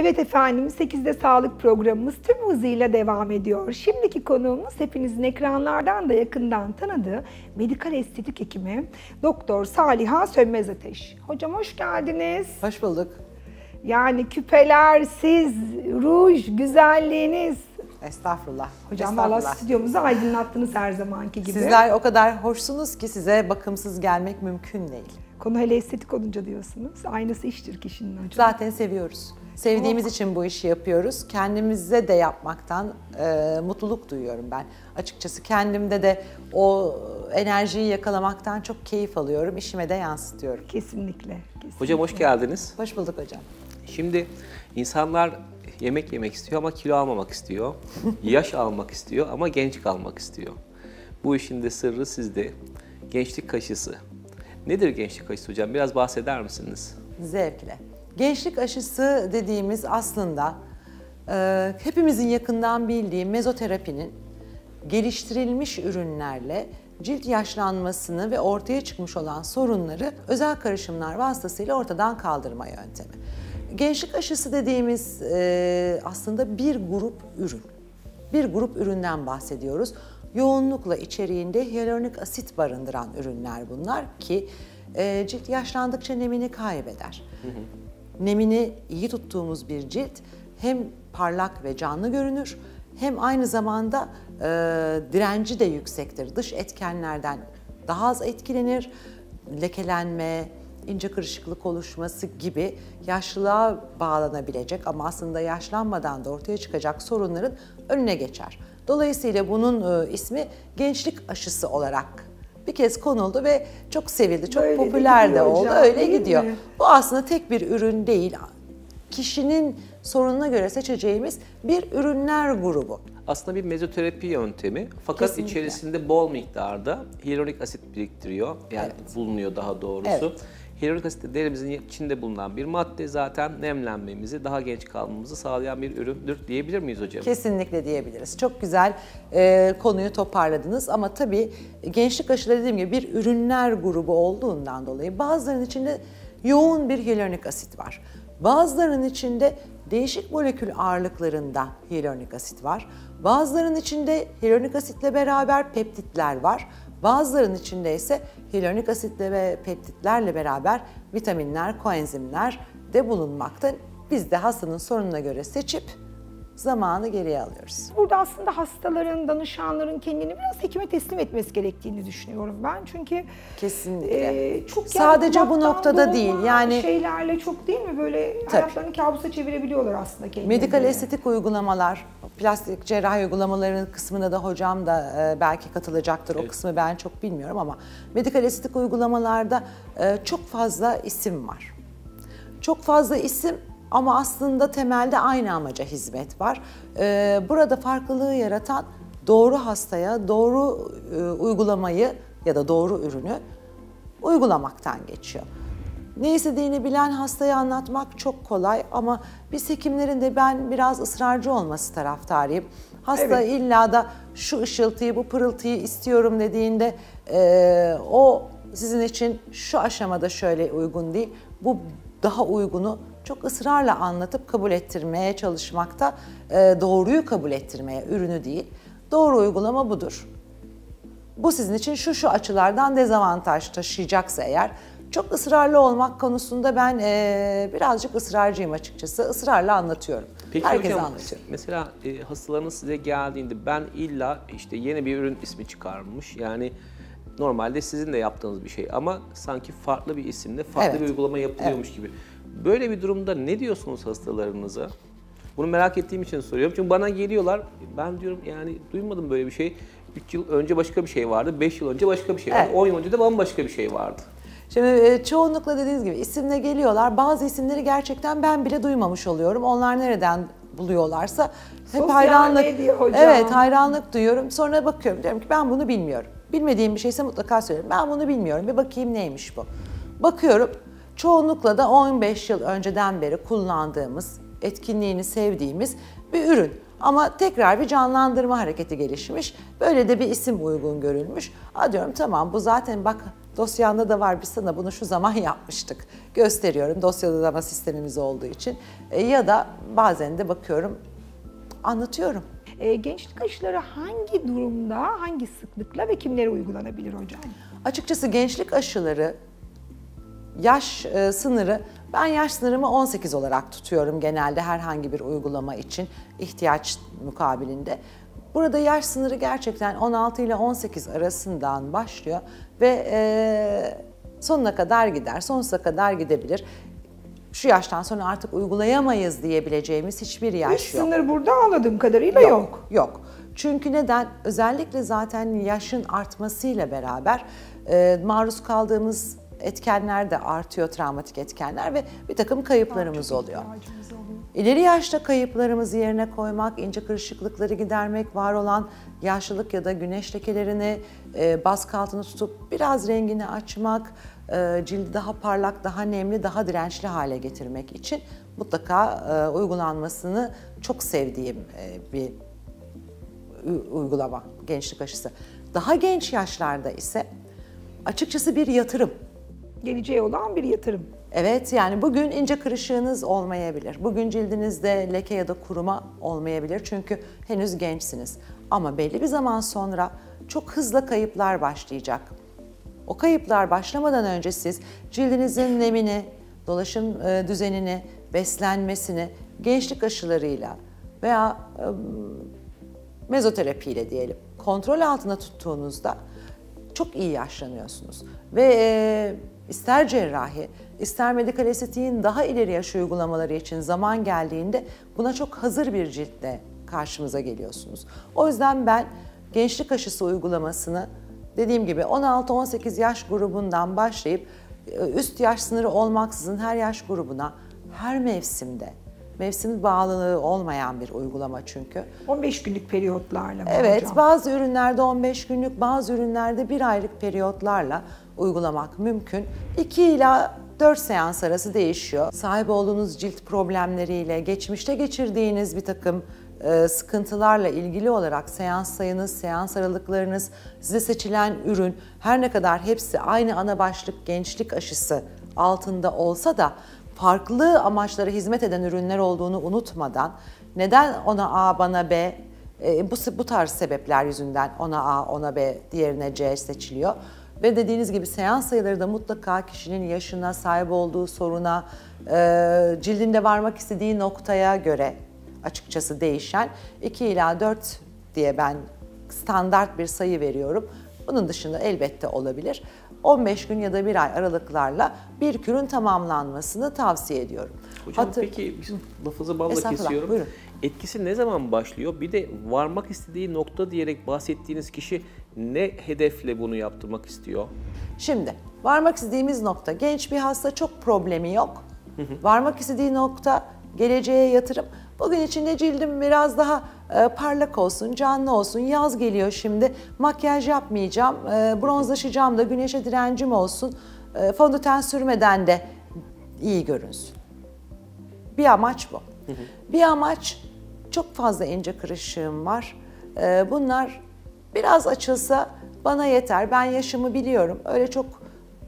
Evet efendim 8'de sağlık programımız tüm hızıyla devam ediyor. Şimdiki konuğumuz hepinizin ekranlardan da yakından tanıdığı medikal estetik hekimi Doktor Saliha Sönmez Ateş. Hocam hoş geldiniz. Hoş bulduk. Yani küpeler, siz, ruj, güzelliğiniz. Estağfurullah. Hocam valla stüdyomuzu aydınlattınız her zamanki gibi. Sizler o kadar hoşsunuz ki size bakımsız gelmek mümkün değil. Konu hele estetik olunca diyorsunuz. Aynısı iştir kişinin hocam. Zaten seviyoruz. Sevdiğimiz için bu işi yapıyoruz. Kendimize de yapmaktan e, mutluluk duyuyorum ben. Açıkçası kendimde de o enerjiyi yakalamaktan çok keyif alıyorum. İşime de yansıtıyorum. Kesinlikle. kesinlikle. Hocam hoş geldiniz. Hoş bulduk hocam. Şimdi insanlar yemek yemek istiyor ama kilo almamak istiyor. Yaş almak istiyor ama genç kalmak istiyor. Bu işin de sırrı sizde. Gençlik kaşısı. Nedir gençlik kaşısı hocam? Biraz bahseder misiniz? Zevkle. Gençlik aşısı dediğimiz aslında e, hepimizin yakından bildiği mezoterapinin geliştirilmiş ürünlerle cilt yaşlanmasını ve ortaya çıkmış olan sorunları özel karışımlar vasıtasıyla ortadan kaldırma yöntemi. Gençlik aşısı dediğimiz e, aslında bir grup ürün. Bir grup üründen bahsediyoruz. Yoğunlukla içeriğinde hyaluronik asit barındıran ürünler bunlar ki e, cilt yaşlandıkça nemini kaybeder. Nemini iyi tuttuğumuz bir cilt hem parlak ve canlı görünür hem aynı zamanda e, direnci de yüksektir. Dış etkenlerden daha az etkilenir. Lekelenme, ince kırışıklık oluşması gibi yaşlılığa bağlanabilecek ama aslında yaşlanmadan da ortaya çıkacak sorunların önüne geçer. Dolayısıyla bunun e, ismi gençlik aşısı olarak bir kez konuldu ve çok sevildi, çok Böyle de popüler de gidiyor oldu. hocam, Öyle gidiyor. mi? Bu aslında tek bir ürün değil. Kişinin sorununa göre seçeceğimiz bir ürünler grubu. Aslında bir mezoterapi yöntemi fakat Kesinlikle. içerisinde bol miktarda hyaluronik asit biriktiriyor. Yani Evet. bulunuyor daha doğrusu. Evet. Hyaluronik asit de derimizin içinde bulunan bir madde zaten nemlenmemizi, daha genç kalmamızı sağlayan bir üründür diyebilir miyiz hocam? Kesinlikle diyebiliriz. Çok güzel e, konuyu toparladınız ama tabii gençlik aşıları dediğim gibi bir ürünler grubu olduğundan dolayı bazılarının içinde yoğun bir hyaluronik asit var. Bazılarının içinde değişik molekül ağırlıklarında hyaluronik asit var. Bazılarının içinde hyaluronik asitle beraber peptitler var. Bazılarının içinde ise hyaluronik asitle ve peptitlerle beraber vitaminler, koenzimler de bulunmakta. Biz de hastanın sorununa göre seçip zamanı geriye alıyoruz. Burada aslında hastaların, danışanların kendini biraz hekime teslim etmesi gerektiğini düşünüyorum ben. Çünkü Kesinlikle. e, çok Sadece bu noktada değil, yani- şeylerle çok değil mi böyle hayatlarını kabusa çevirebiliyorlar aslında kendilerini. Medikal estetik uygulamalar, plastik cerrahi uygulamaların kısmına da hocam da e, belki katılacaktır. O Evet. kısmı ben çok bilmiyorum ama medikal estetik uygulamalarda e, çok fazla isim var. Çok fazla isim ama aslında temelde aynı amaca hizmet var. E, burada farklılığı yaratan doğru hastaya doğru e, uygulamayı ya da doğru ürünü uygulamaktan geçiyor. Ne istediğini bilen hastaya anlatmak çok kolay ama biz hekimlerin de ben biraz ısrarcı olması taraftarıyım. Hasta Evet. illa da şu ışıltıyı, bu pırıltıyı istiyorum dediğinde eee, o sizin için şu aşamada şöyle uygun değil, bu daha uygunu çok ısrarla anlatıp kabul ettirmeye çalışmakta, eee, doğruyu kabul ettirmeye, ürünü değil. Doğru uygulama budur bu sizin için şu şu açılardan dezavantaj taşıyacaksa eğer çok ısrarlı olmak konusunda ben eee, birazcık ısrarcıyım açıkçası. Israrla anlatıyorum. Peki Herkese hocam anlatıyorum. mesela e, hastalarınız size geldiğinde ben illa işte yeni bir ürün ismi çıkarmış. Yani normalde sizin de yaptığınız bir şey ama sanki farklı bir isimle farklı Evet. bir uygulama yapılıyormuş gibi. Böyle bir durumda ne diyorsunuz hastalarınıza? Bunu merak ettiğim için soruyorum. Çünkü bana geliyorlar ben diyorum yani duymadım böyle bir şey. 3 yıl önce başka bir şey vardı, 5 yıl önce başka bir şey vardı, Evet. 10 yıl önce de bambaşka bir şey vardı. Şimdi e, çoğunlukla dediğiniz gibi isimle geliyorlar. Bazı isimleri gerçekten ben bile duymamış oluyorum. Onlar nereden buluyorlarsa hep Sosyal hayranlık. medya hocam. Evet, hayranlık duyuyorum. Sonra bakıyorum diyorum ki ben bunu bilmiyorum. Bilmediğim bir şeyse mutlaka söylerim. Ben bunu bilmiyorum. Bir bakayım neymiş bu. Bakıyorum. Çoğunlukla da 15 yıl önceden beri kullandığımız, etkinliğini sevdiğimiz bir ürün. Ama tekrar bir canlandırma hareketi gelişmiş. Böyle de bir isim uygun görülmüş. Ha diyorum tamam bu zaten bak Dosyanda da var biz sana bunu şu zaman yapmıştık. Gösteriyorum dosyalama sistemimiz olduğu için. E, ya da bazen de bakıyorum anlatıyorum. E, gençlik aşıları hangi durumda, hangi sıklıkla ve kimlere uygulanabilir hocam? Açıkçası gençlik aşıları yaş e, sınırı ben yaş sınırımı 18 olarak tutuyorum genelde herhangi bir uygulama için ihtiyaç mukabilinde. Burada yaş sınırı gerçekten 16 ile 18 arasından başlıyor ve e, sonuna kadar gider, sonsuza kadar gidebilir. Şu yaştan sonra artık uygulayamayız diyebileceğimiz hiçbir yaş Üst yok. sınır burada anladığım kadarıyla yok. Yok. Çünkü neden? Özellikle zaten yaşın artmasıyla beraber e, maruz kaldığımız etkenler de artıyor, travmatik etkenler ve bir takım kayıplarımız oluyor. İleri yaşta kayıplarımızı yerine koymak, ince kırışıklıkları gidermek, var olan yaşlılık ya da güneş lekelerini e, baskı altında tutup biraz rengini açmak, e, cildi daha parlak, daha nemli, daha dirençli hale getirmek için mutlaka e, uygulanmasını çok sevdiğim e, bir uygulama gençlik aşısı. Daha genç yaşlarda ise açıkçası bir yatırım. Geleceğe olan bir yatırım. Evet yani bugün ince kırışığınız olmayabilir. Bugün cildinizde leke ya da kuruma olmayabilir çünkü henüz gençsiniz. Ama belli bir zaman sonra çok hızlı kayıplar başlayacak. O kayıplar başlamadan önce siz cildinizin nemini, dolaşım e, düzenini, beslenmesini gençlik aşılarıyla veya e, mezoterapiyle diyelim kontrol altında tuttuğunuzda çok iyi yaşlanıyorsunuz. Ve e, ister cerrahi, ister medikal estetiğin daha ileri yaş uygulamaları için zaman geldiğinde buna çok hazır bir ciltle karşımıza geliyorsunuz. O yüzden ben gençlik aşısı uygulamasını dediğim gibi 16-18 yaş grubundan başlayıp e, üst yaş sınırı olmaksızın her yaş grubuna her mevsimde mevsim bağlılığı olmayan bir uygulama çünkü. 15 günlük periyotlarla mı Evet, hocam? bazı ürünlerde 15 günlük, bazı ürünlerde bir aylık periyotlarla uygulamak mümkün. 2 ila 4 seans arası değişiyor. Sahip olduğunuz cilt problemleriyle, geçmişte geçirdiğiniz bir takım e, sıkıntılarla ilgili olarak seans sayınız, seans aralıklarınız, size seçilen ürün her ne kadar hepsi aynı ana başlık gençlik aşısı altında olsa da farklı amaçlara hizmet eden ürünler olduğunu unutmadan neden ona A bana B e, bu, bu tarz sebepler yüzünden ona A ona B diğerine C seçiliyor. Ve dediğiniz gibi seans sayıları da mutlaka kişinin yaşına, sahip olduğu soruna, e, cildinde varmak istediği noktaya göre açıkçası değişen 2 ila 4 diye ben standart bir sayı veriyorum. Bunun dışında elbette olabilir. 15 gün ya da bir ay aralıklarla bir kürün tamamlanmasını tavsiye ediyorum. Hocam Hatır- peki biz lafınızı balla Estağfurullah, kesiyorum. buyurun. Etkisi ne zaman başlıyor? Bir de varmak istediği nokta diyerek bahsettiğiniz kişi ne hedefle bunu yaptırmak istiyor? Şimdi varmak istediğimiz nokta genç bir hasta çok problemi yok. Varmak istediği nokta geleceğe yatırım. Bugün içinde cildim biraz daha e, parlak olsun, canlı olsun. Yaz geliyor şimdi. Makyaj yapmayacağım, e, bronzlaşacağım da güneşe direncim olsun. E, fondöten sürmeden de iyi görünsün. Bir amaç bu. Bir amaç çok fazla ince kırışığım var. Ee, Bunlar biraz açılsa bana yeter. Ben yaşımı biliyorum. Öyle çok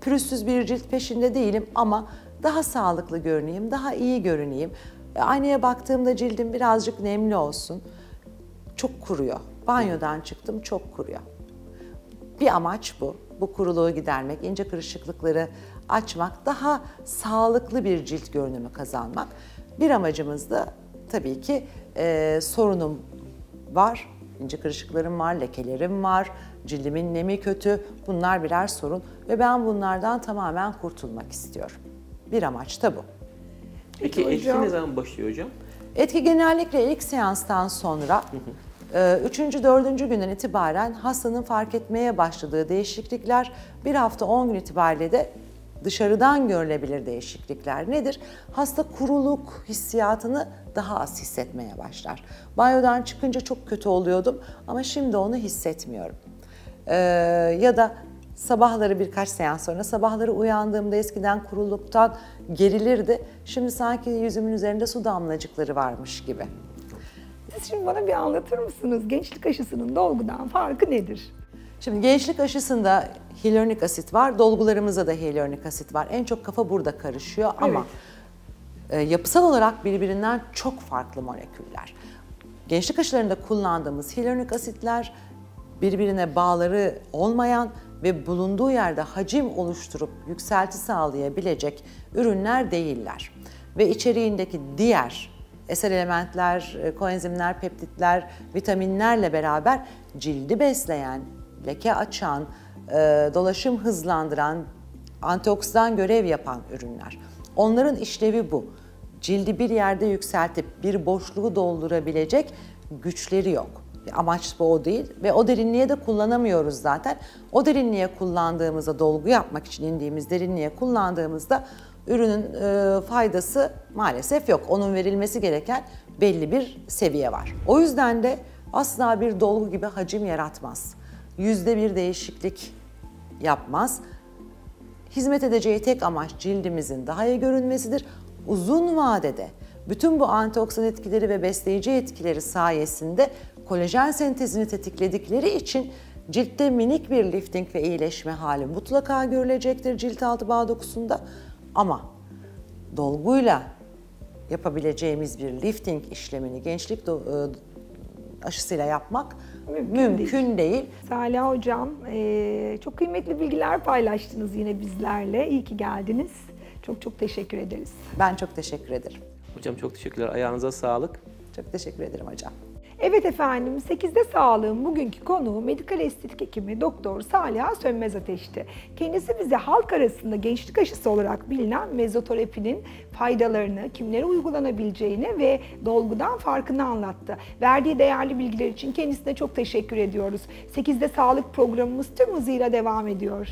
pürüzsüz bir cilt peşinde değilim ama daha sağlıklı görüneyim, daha iyi görüneyim. E, Aynaya baktığımda cildim birazcık nemli olsun. Çok kuruyor. Banyodan çıktım çok kuruyor. Bir amaç bu. Bu kuruluğu gidermek, ince kırışıklıkları açmak, daha sağlıklı bir cilt görünümü kazanmak. Bir amacımız da tabii ki e, sorunum var, ince kırışıklarım var, lekelerim var, cildimin nemi kötü. Bunlar birer sorun ve ben bunlardan tamamen kurtulmak istiyorum. Bir amaç da bu. Peki Peki etki hocam. ne zaman başlıyor hocam? Etki genellikle ilk seanstan sonra, üçüncü, dördüncü günden itibaren hastanın fark etmeye başladığı değişiklikler bir hafta on gün itibariyle de dışarıdan görülebilir değişiklikler nedir? Hasta kuruluk hissiyatını daha az hissetmeye başlar. Banyodan çıkınca çok kötü oluyordum ama şimdi onu hissetmiyorum. Ee, ya da sabahları birkaç seans sonra sabahları uyandığımda eskiden kuruluktan gerilirdi. Şimdi sanki yüzümün üzerinde su damlacıkları varmış gibi. Siz şimdi bana bir anlatır mısınız? Gençlik aşısının dolgudan farkı nedir? Şimdi gençlik aşısında hyaluronik asit var, dolgularımızda da hyaluronik asit var. En çok kafa burada karışıyor ama e, yapısal olarak birbirinden çok farklı moleküller. Gençlik aşılarında kullandığımız hyaluronik asitler birbirine bağları olmayan ve bulunduğu yerde hacim oluşturup yükselti sağlayabilecek ürünler değiller. Ve içeriğindeki diğer eser elementler, e, koenzimler, peptitler, vitaminlerle beraber cildi besleyen, leke açan, e, dolaşım hızlandıran, antioksidan görev yapan ürünler. Onların işlevi bu. Cildi bir yerde yükseltip bir boşluğu doldurabilecek güçleri yok. Amaç bu o değil ve o derinliğe de kullanamıyoruz zaten. O derinliğe kullandığımızda, dolgu yapmak için indiğimiz derinliğe kullandığımızda ürünün e, faydası maalesef yok. Onun verilmesi gereken belli bir seviye var. O yüzden de asla bir dolgu gibi hacim yaratmaz. Yüzde bir değişiklik yapmaz. Hizmet edeceği tek amaç cildimizin daha iyi görünmesidir. Uzun vadede bütün bu antioksidan etkileri ve besleyici etkileri sayesinde kolajen sentezini tetikledikleri için ciltte minik bir lifting ve iyileşme hali mutlaka görülecektir cilt altı bağ dokusunda. Ama dolguyla yapabileceğimiz bir lifting işlemini gençlik do- e, aşısıyla yapmak Mümkün mümkün, değil. Salih Hocam eee, çok kıymetli bilgiler paylaştınız yine bizlerle. İyi ki geldiniz. Çok çok teşekkür ederiz. Ben çok teşekkür ederim. Hocam çok teşekkürler. Ayağınıza sağlık. Çok teşekkür ederim hocam. Evet efendim 8'de sağlığın bugünkü konuğu medikal estetik hekimi Doktor Saliha Sönmez Ateş'ti. Kendisi bize halk arasında gençlik aşısı olarak bilinen mezoterapinin faydalarını, kimlere uygulanabileceğini ve dolgudan farkını anlattı. Verdiği değerli bilgiler için kendisine çok teşekkür ediyoruz. 8'de sağlık programımız tüm hızıyla devam ediyor.